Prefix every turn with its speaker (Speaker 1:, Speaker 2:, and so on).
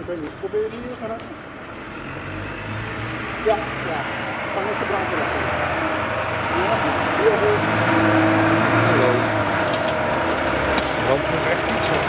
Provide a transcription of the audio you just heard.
Speaker 1: Ik weet niet, probeer je die eerst maar uit. Ja, ja. Vang ik de brand weer. Ja, heel goed.
Speaker 2: Hallo. Brandt er echt iets of?